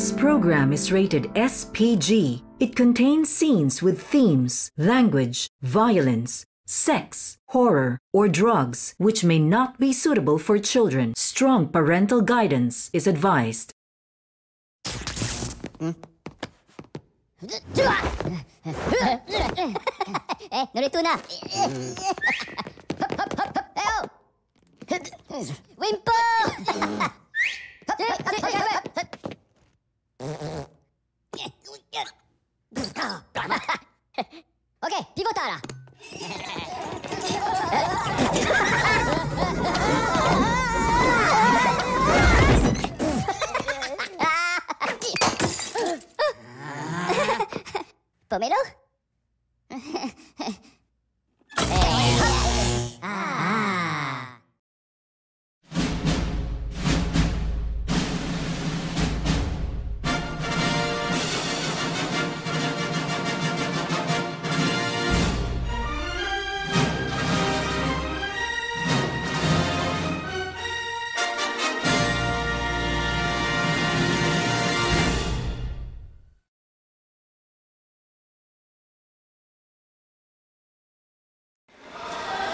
This program is rated SPG. It contains scenes with themes, language, violence, sex, horror, or drugs which may not be suitable for children. Strong parental guidance is advised. eh, narito na. Hop, hop, hop, hop. Eh, oh. Wimpo! okay, pivotara.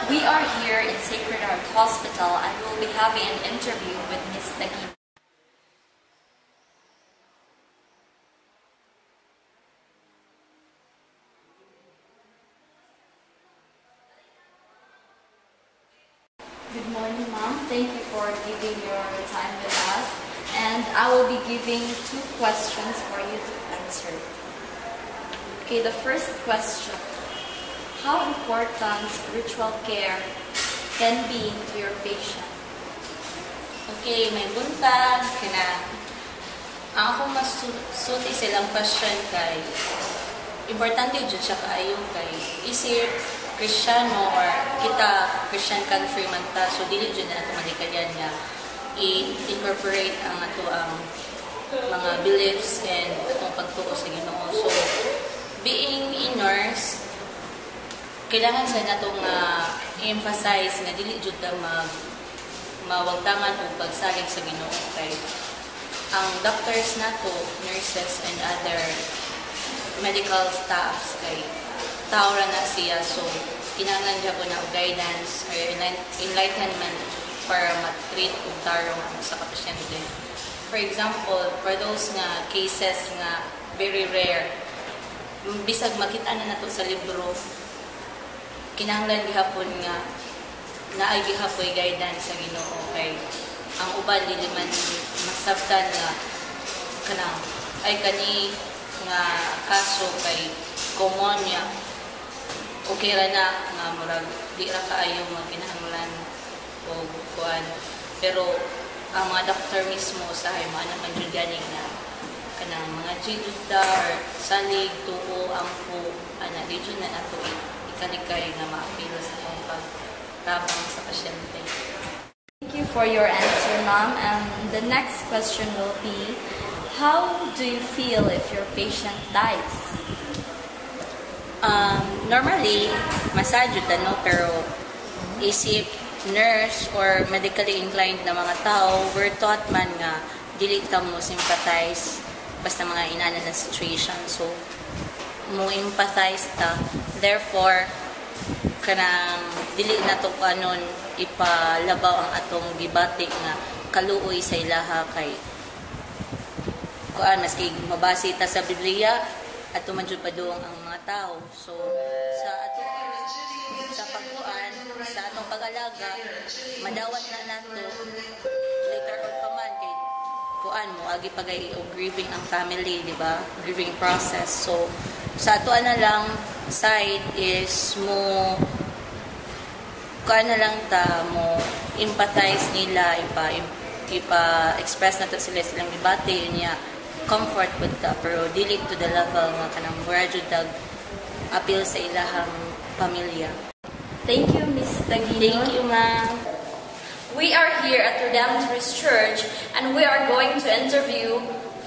We are here in Sacred Heart Hospital and we will be having an interview with Miss Nagin. Good morning, Mom. Thank you for giving your time with us. And I will be giving two questions for you to answer. Okay, the first question. How important spiritual care can be to your patient? Okay, may buntag kana. Ang ako mas su- sulti silang question kay importante jud siya kaayo kay isip Kristiyano or kita Christian country man ta? So dili jud na malikayan nga i-incorporate ang ato ang mga beliefs and atong pagtuo sa Ginoo. So being kailangan sa natong uh, emphasize nga dili jud ta mag mawagtangan o pagsalig sa Ginoo kay ang doctors nato, nurses and other medical staffs kay tao ra na siya so kinahanglan siya po na og guidance or enlight- enlightenment para ma-treat og tarong sa pasyente. For example, for those nga cases nga very rare, bisag makita na nato sa libro, kinahanglan gihapon nga naay gihapoy guidance sa Ginoo. Kay ang uban dili man masabtan nga kanang ay kani nga kaso kay pneumonia okay ra na nga murag di ra kaayo nga kinahanglan o kuan. Pero ang mga doktor mismo sa hay mga naman nga kanang mga jidda or salig tuo ampo ana di na nato ikanikay nga maapilo sa akong pagtabang sa pasyente. Thank you for your answer, Mom. And the next question will be, how do you feel if your patient dies? Um, normally, masajud no pero isip nurse or medically inclined na mga tao, we're taught man nga dili mo sympathize basta mga inana na situation. So, mo empathize ta. Therefore, kanang dili na to kanon ipalabaw ang atong gibati nga kaluoy sa ilaha kay kuan maski mabase ta sa Biblia ato man jud paduong ang mga tao so sa ato sa pagkuan sa atong pag-alaga madawat na nato kuan mo agi pagay og grieving ang family di ba? Grieving process. So sa ato na lang side is mo kuan na lang ta mo empathize nila ipa ipa express nato sila silang gibati niya comfort with ta. Pero dili to the level nga kanang graduate dag appeal sa ilahang pamilya. Thank you, Miss Tagino. thank you ma'am We are here at Redemptorist Church and we are going to interview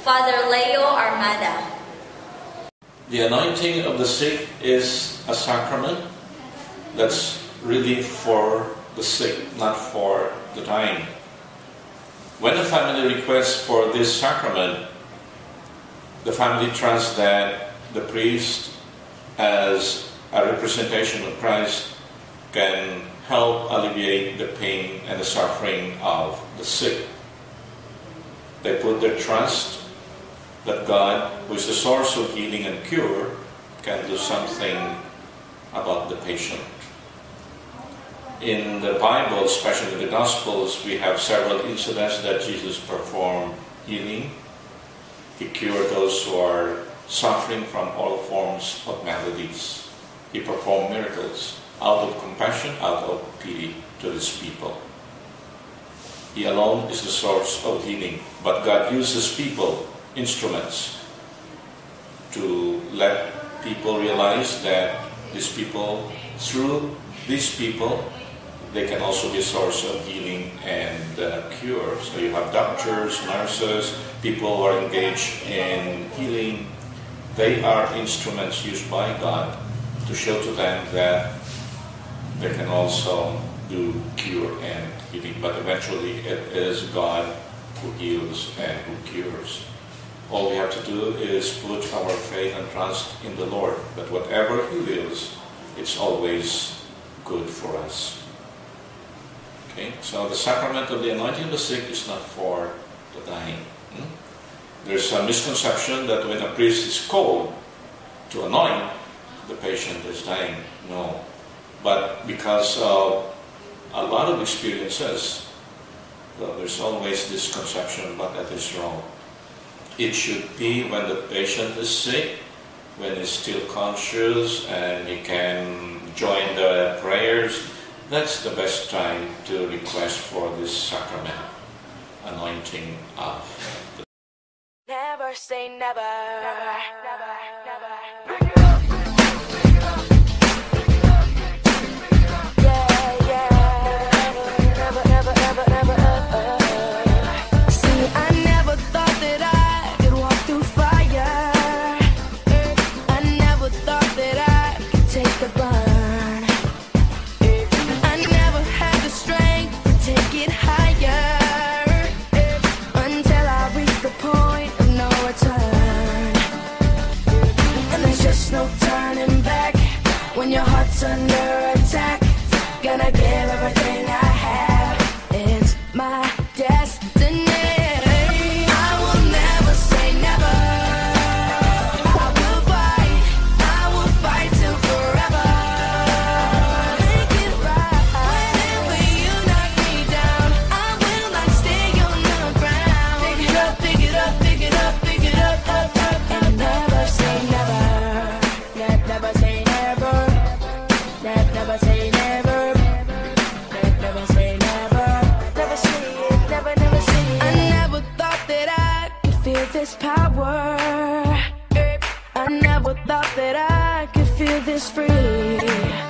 Father Leo Armada. The anointing of the sick is a sacrament that's really for the sick, not for the dying. When a family requests for this sacrament, the family trusts that the priest, as a representation of Christ, can help alleviate the pain and the suffering of the sick. They put their trust that God, who is the source of healing and cure, can do something about the patient. In the Bible, especially the Gospels, we have several incidents that Jesus performed healing. He cured those who are suffering from all forms of maladies. He performed miracles out of compassion, out of pity to his people. He alone is the source of healing, but God uses people, instruments, to let people realize that these people, through these people, they can also be a source of healing and uh, cure. So you have doctors, nurses, people who are engaged in healing. They are instruments used by God to show to them that they can also do cure and healing. But eventually it is God who heals and who cures. All we have to do is put our faith and trust in the Lord that whatever He wills, it's always good for us. Okay, so the sacrament of the anointing of the sick is not for the dying. Hmm? There's a misconception that when a priest is called to anoint, the patient is dying. No. But because of a lot of experiences, well, there's always this conception, but that is wrong. It should be when the patient is sick, when he's still conscious and he can join the prayers. That's the best time to request for this sacrament, anointing of the Never say never. Never, never, never. No return. And there's just no turning back when your heart's under attack. Gonna give Never say never. Never say never. Never say it. Never, never say it. I never thought that I could feel this power. I never thought that I could feel this free.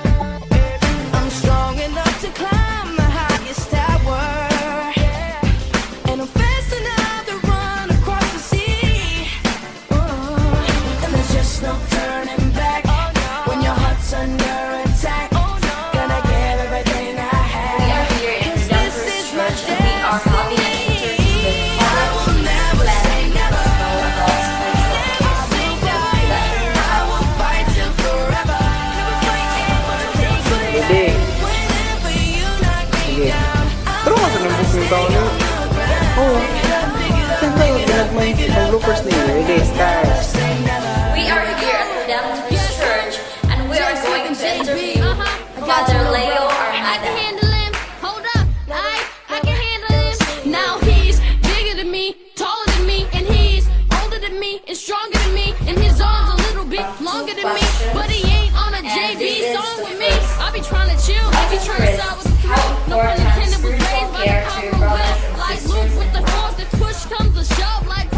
Comes to shove, like